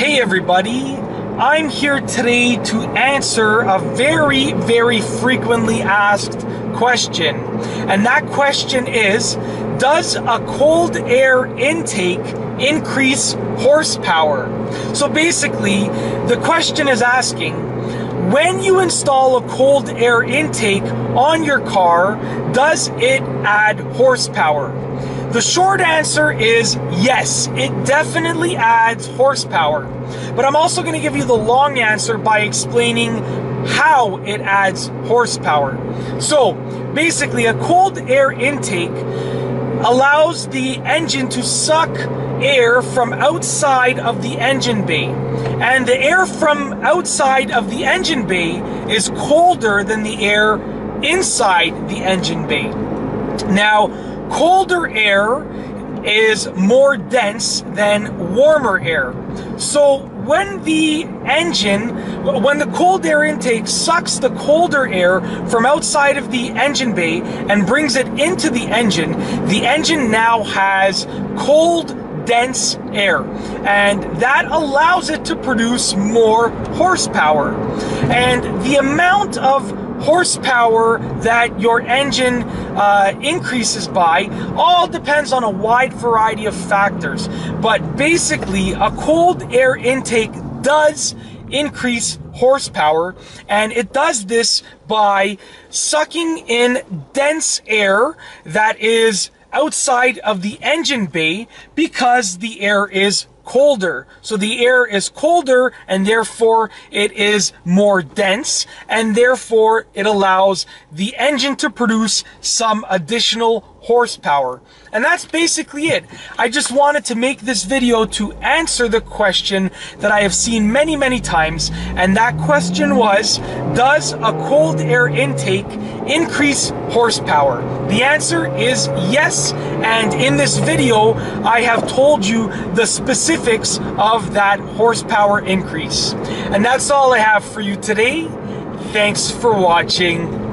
Hey everybody, I'm here today to answer a very, very frequently asked question. And that question is Does a cold air intake increase horsepower? So basically, the question is asking when you install a cold air intake on your car, does it add horsepower? The short answer is yes, it definitely adds horsepower. But I'm also going to give you the long answer by explaining how it adds horsepower. So, basically, a cold air intake allows the engine to suck air from outside of the engine bay. And the air from outside of the engine bay is colder than the air inside the engine bay. Now, colder air is more dense than warmer air. So when the engine, when the cold air intake sucks the colder air from outside of the engine bay and brings it into the engine, the engine now has cold dense air and that allows it to produce more horsepower and the amount of horsepower that your engine uh, increases by all depends on a wide variety of factors. But basically, a cold air intake does increase horsepower, and it does this by sucking in dense air that is outside of the engine bay because the air is colder. So the air is colder and therefore it is more dense and therefore it allows the engine to produce some additional horsepower. And that's basically it. I just wanted to make this video to answer the question that I have seen many, many times. And that question was, does a cold air intake increase horsepower? The answer is yes. And in this video, I have told you the specifics of that horsepower increase. And that's all I have for you today. Thanks for watching